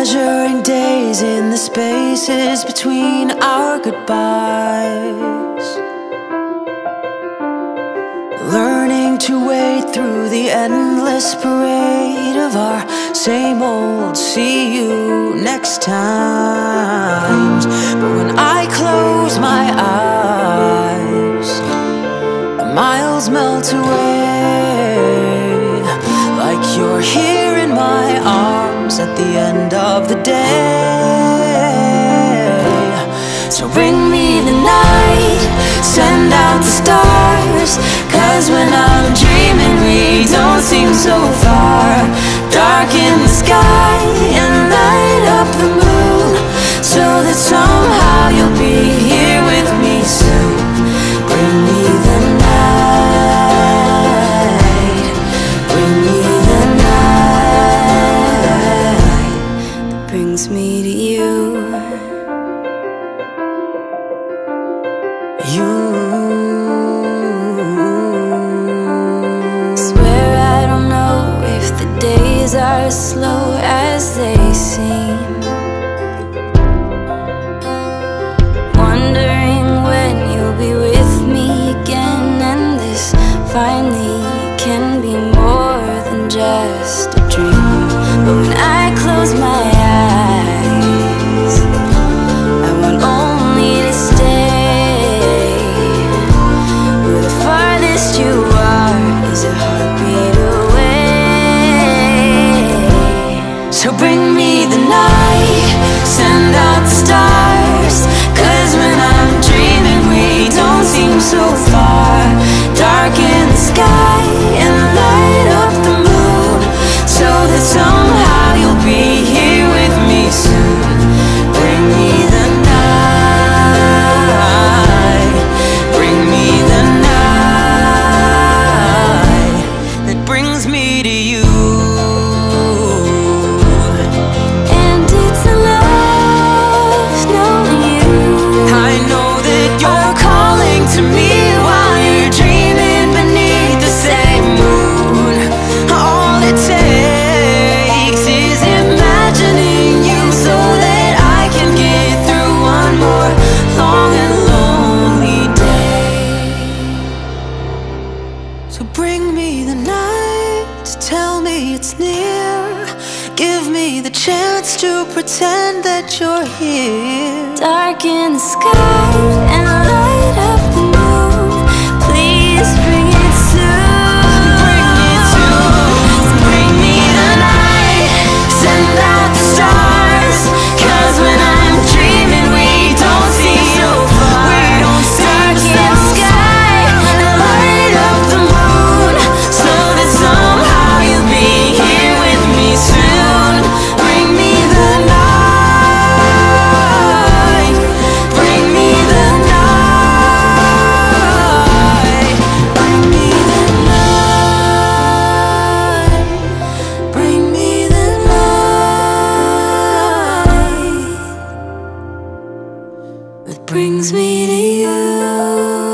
Measuring days in the spaces between our goodbyes. Learning to wade through the endless parade of our same old see you next times. But when I close my eyes, the miles melt away like you're here in my arms at the end of the day. So bring me the night, send out the stars. Cause when I'm dreaming, we don't seem so far. Dark in the sky brings me to you. You swear I don't know if the days are as slow as they seem. Wondering when you'll be with me again, and this finally can be more than just farthest you are is a heartbeat away. So bring me the night, send out the stars. Cause when I'm dreaming, we don't seem so far. Darken Give me the chance to pretend that you're here. Dark in the sky that brings me to you.